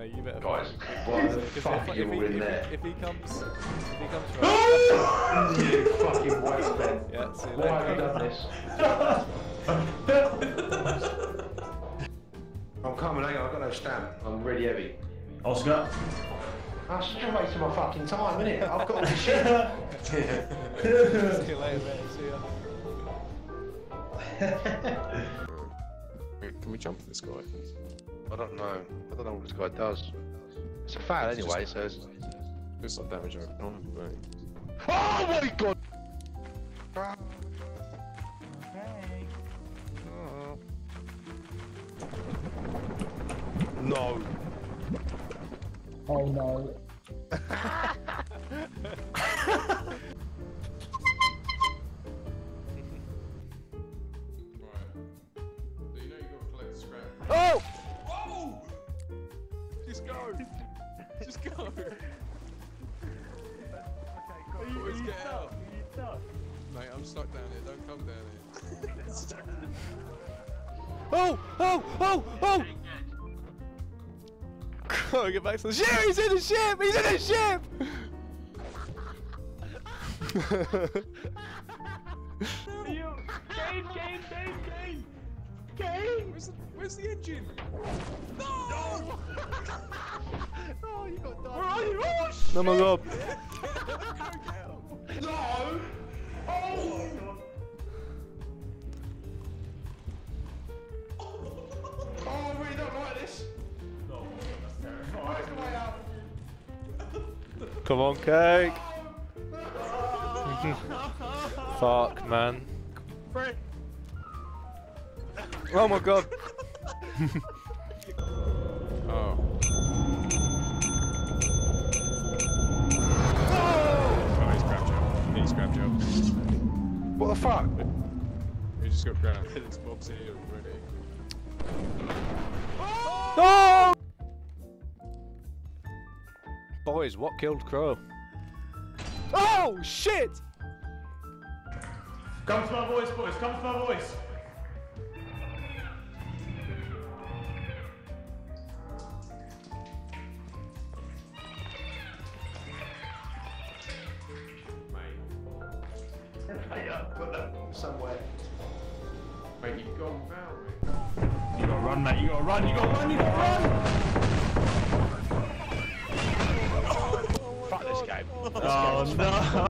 Mate, you better Guys, find why the fuck if, are you if, he, all in if, there? he, if he comes, if he comes from, you fucking waste man. yeah, see you Why have you done this? I'm coming, hang on, I've got no stamp. I'm really heavy. Oscar. Ah, That's such a waste of my fucking time, isn't it? I've got all the shit. see you later, mate. See ya. Can we jump this guy? I don't know. I don't know what this guy does. It's a foul anyway, so it's... It's like damage over on, but Oh my god! No. Oh no. Right. So you know you gotta collect scrap. Oh! Just go! okay, go. Boys, get out! Mate, I'm stuck down here. Don't come down here. Oh! Oh! Oh! Oh! Gotta get back to the ship! He's in the ship! He's in the ship! Game, game, game, game! Game! Where's the, where's the engine? No! Oh, oh my god. No! Oh! Out? Come on, cake! Fuck, man. Oh my god. Oh, the fuck? You just got grabbed. This box here already. Oh! Boys, what killed Crow? Oh, shit! Come to my voice, boys. Come to my voice. Somewhere. Mate, you've gone without me. You gotta run, mate. You gotta run. You gotta run. You gotta run. Fuck this game. Oh no.